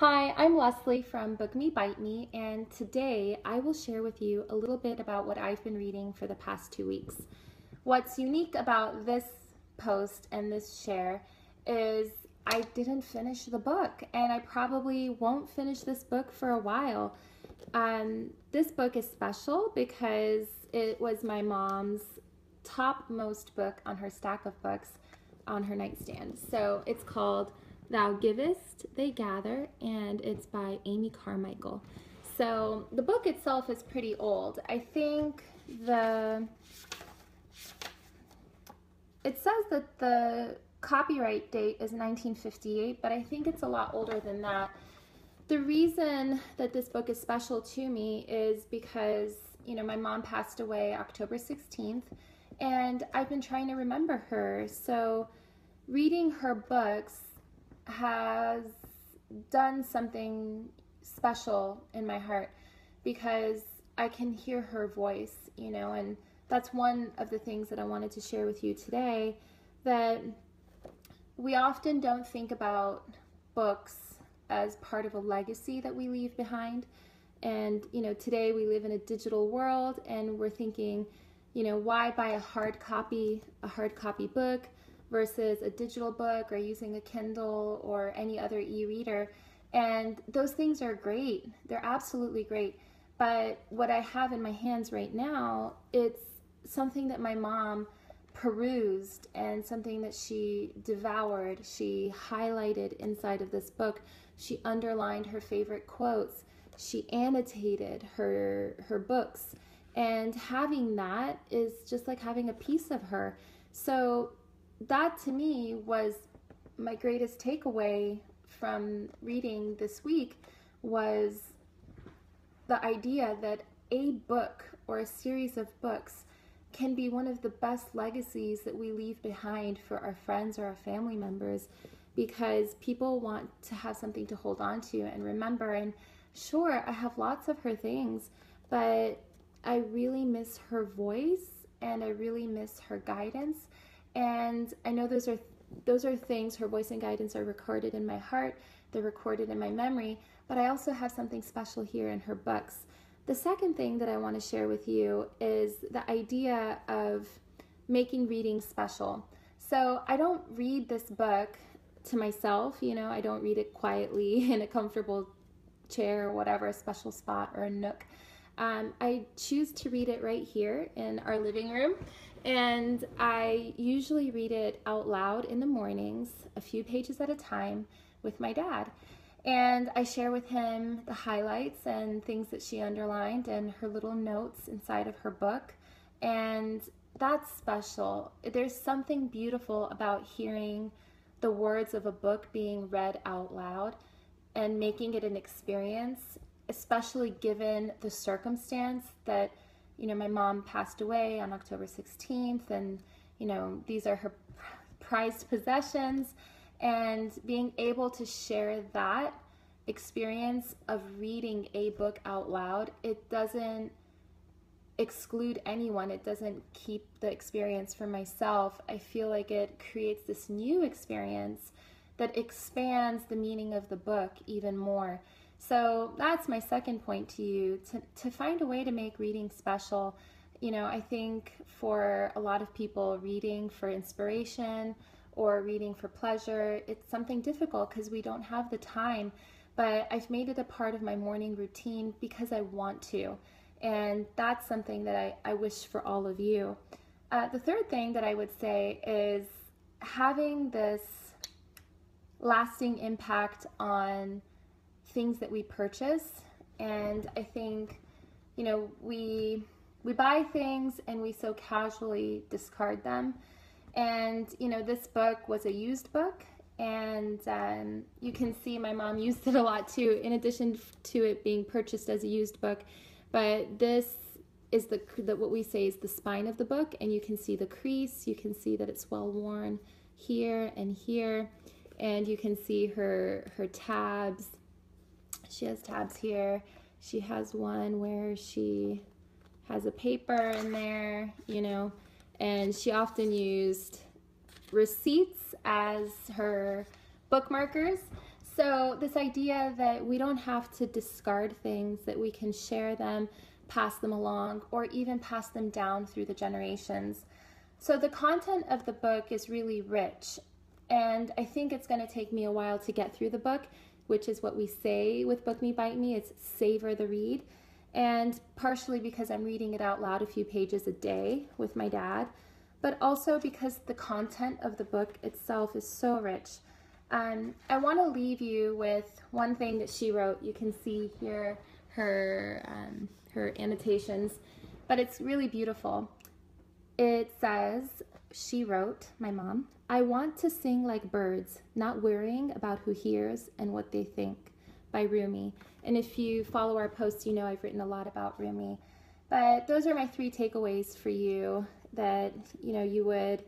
Hi, I'm Leslie from Book Me Bite Me, and today I will share with you a little bit about what I've been reading for the past two weeks. What's unique about this post and this share is I didn't finish the book, and I probably won't finish this book for a while. Um, this book is special because it was my mom's topmost book on her stack of books on her nightstand. So it's called Thou Givest, They Gather, and it's by Amy Carmichael. So the book itself is pretty old. I think the it says that the copyright date is 1958, but I think it's a lot older than that. The reason that this book is special to me is because, you know, my mom passed away October 16th, and I've been trying to remember her. So reading her books has done something special in my heart because I can hear her voice, you know, and that's one of the things that I wanted to share with you today that we often don't think about books as part of a legacy that we leave behind. And, you know, today we live in a digital world and we're thinking, you know, why buy a hard copy, a hard copy book versus a digital book or using a Kindle or any other e-reader. And those things are great. They're absolutely great. But what I have in my hands right now, it's something that my mom perused and something that she devoured. She highlighted inside of this book. She underlined her favorite quotes. She annotated her her books. And having that is just like having a piece of her. So that to me was my greatest takeaway from reading this week was the idea that a book or a series of books can be one of the best legacies that we leave behind for our friends or our family members because people want to have something to hold on to and remember. And sure, I have lots of her things, but I really miss her voice and I really miss her guidance. And I know those are those are things her voice and guidance are recorded in my heart, they're recorded in my memory, but I also have something special here in her books. The second thing that I want to share with you is the idea of making reading special. So I don't read this book to myself, you know, I don't read it quietly in a comfortable chair or whatever, a special spot or a nook. Um, I choose to read it right here in our living room, and I usually read it out loud in the mornings, a few pages at a time, with my dad. And I share with him the highlights and things that she underlined and her little notes inside of her book. And that's special. There's something beautiful about hearing the words of a book being read out loud and making it an experience, especially given the circumstance that, you know, my mom passed away on October 16th and, you know, these are her prized possessions and being able to share that experience of reading a book out loud, it doesn't exclude anyone. It doesn't keep the experience for myself. I feel like it creates this new experience that expands the meaning of the book even more. So that's my second point to you to, to find a way to make reading special. You know, I think for a lot of people, reading for inspiration, or reading for pleasure. It's something difficult because we don't have the time, but I've made it a part of my morning routine because I want to. And that's something that I, I wish for all of you. Uh, the third thing that I would say is having this lasting impact on things that we purchase. And I think, you know, we we buy things and we so casually discard them. And, you know, this book was a used book, and um, you can see my mom used it a lot too, in addition to it being purchased as a used book. But this is the, the what we say is the spine of the book, and you can see the crease, you can see that it's well worn here and here, and you can see her her tabs. She has tabs here. She has one where she has a paper in there, you know, and she often used receipts as her bookmarkers. So, this idea that we don't have to discard things, that we can share them, pass them along, or even pass them down through the generations. So, the content of the book is really rich, and I think it's going to take me a while to get through the book, which is what we say with Book Me Bite Me it's savor the read. And partially because I'm reading it out loud a few pages a day with my dad, but also because the content of the book itself is so rich. Um, I want to leave you with one thing that she wrote. You can see here her um, her annotations, but it's really beautiful. It says, she wrote, my mom, I want to sing like birds, not worrying about who hears and what they think, by Rumi. And if you follow our posts, you know I've written a lot about Rumi. But those are my three takeaways for you that, you know, you would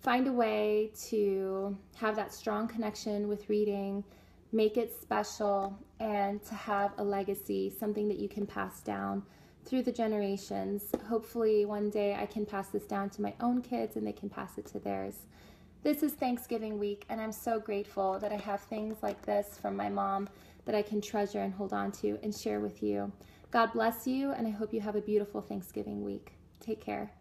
find a way to have that strong connection with reading, make it special, and to have a legacy, something that you can pass down through the generations. Hopefully, one day I can pass this down to my own kids and they can pass it to theirs. This is Thanksgiving week, and I'm so grateful that I have things like this from my mom that I can treasure and hold on to and share with you. God bless you, and I hope you have a beautiful Thanksgiving week. Take care.